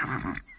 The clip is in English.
Ha ha ha.